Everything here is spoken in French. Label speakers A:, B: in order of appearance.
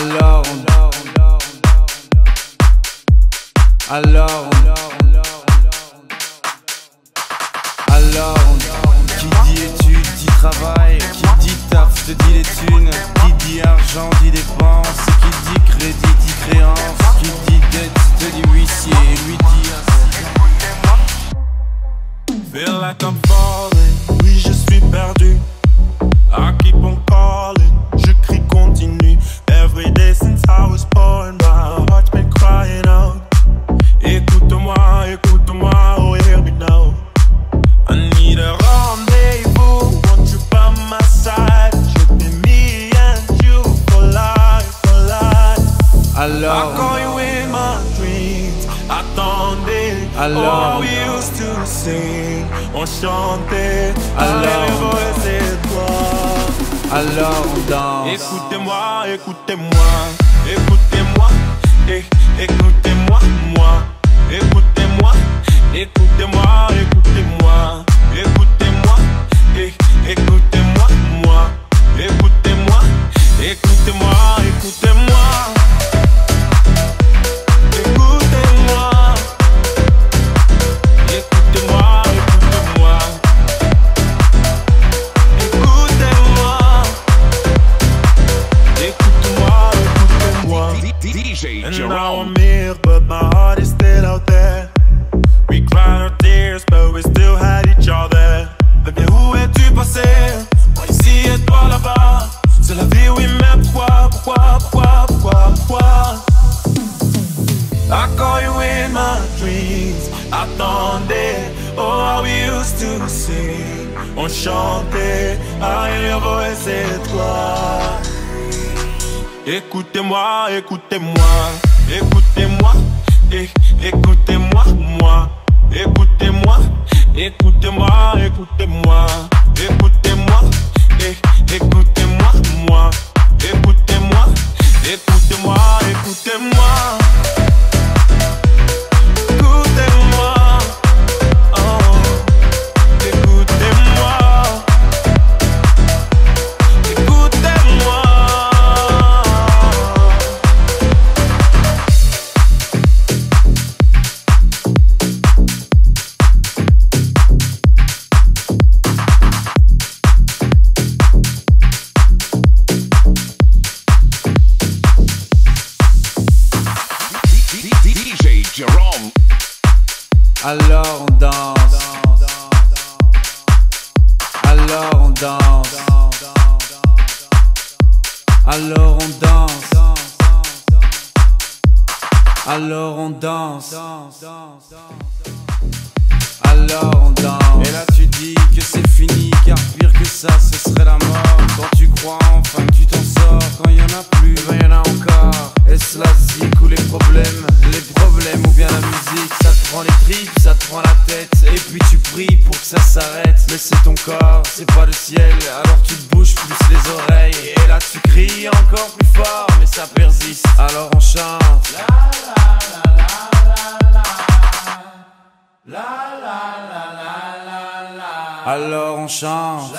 A: Alors on Alors on Alors on Qui dit études dit travail Qui dit taf te dit les thunes Qui dit argent dit dépense Qui dit crédit dit créance Qui dit dette te dit huissier Lui dit ainsi
B: Feel like I'm falling. Oui je suis perdu. I keep on calling Je crie continue I
A: alors,
B: call you in my dreams. Attendez,
A: Alors.
B: oh, we used to sing. On chantait,
A: Alors. alors on danse.
B: Écoutez-moi, écoutez-moi, écoutez-moi, eh, écoutez-moi, moi. Écoutez-moi, écoutez-moi, écoutez-moi, écoutez-moi, eh, écoutez-moi, moi. Écoutez-moi, écoutez-moi. Écoutez-moi,
C: DJ
B: And
C: Jerome.
B: I'm here, but my heart is still out there. We cried our tears, but we still had each other. Mais bien où es-tu passé? Moi ici et toi là-bas. C'est la vie, oui, mais pourquoi, pourquoi, pourquoi, pourquoi, pourquoi? I call you in my dreams. Attendez, oh, how we used to sing. On chantait, I hear your voice, c'est toi. Écoutez-moi, écoutez-moi, écoutez-moi, écoutez-moi, moi. Écoutez-moi, écoutez-moi, écoutez-moi, écoutez-moi,
A: Alors on danse. Alors on danse. Alors on danse. Alors on danse. Alors on danse. Et là tu dis que c'est fini, car pire que ça, ce serait la ça te prend la tête. Et puis tu pries pour que ça s'arrête. Mais c'est ton corps, c'est pas le ciel. Alors tu te bouges plus les oreilles. Et là tu cries encore plus fort, mais ça persiste. Alors on chante. Alors on chante.